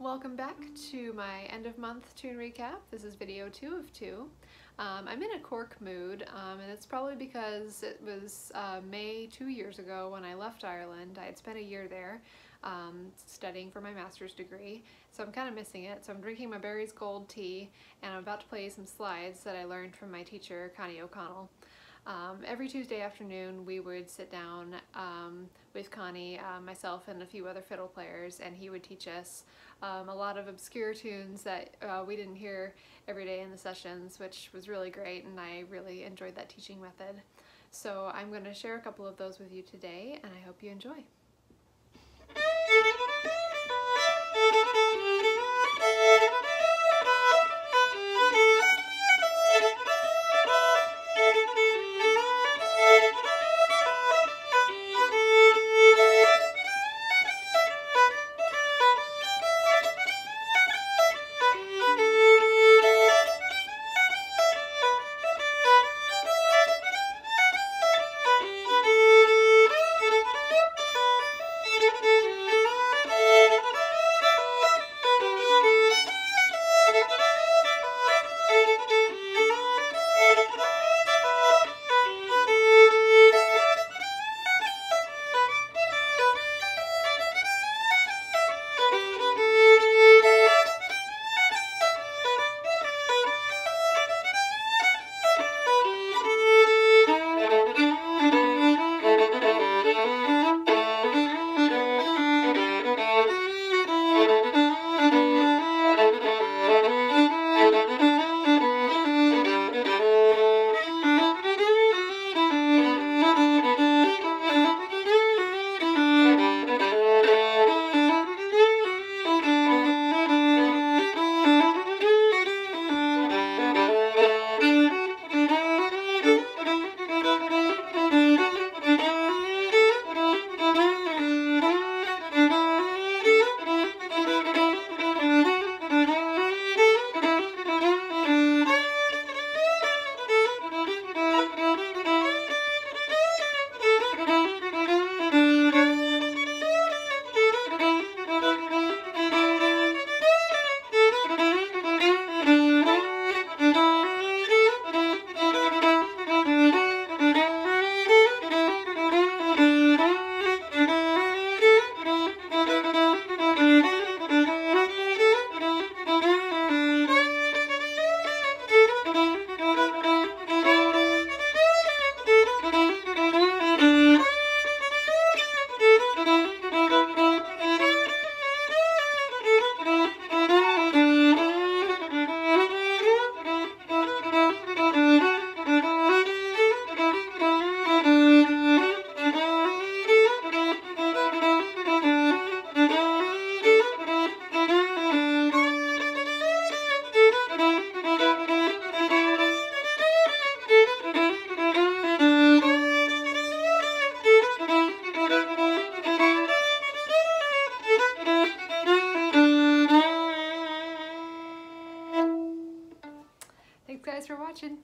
Welcome back to my end of month tune recap. This is video two of two. Um, I'm in a cork mood um, and it's probably because it was uh, May two years ago when I left Ireland. I had spent a year there um, studying for my master's degree so I'm kind of missing it. So I'm drinking my Barry's Gold tea and I'm about to play some slides that I learned from my teacher Connie O'Connell. Um, every Tuesday afternoon we would sit down um, with Connie, uh, myself, and a few other fiddle players, and he would teach us um, a lot of obscure tunes that uh, we didn't hear every day in the sessions, which was really great, and I really enjoyed that teaching method. So I'm going to share a couple of those with you today, and I hope you enjoy. Guys for watching.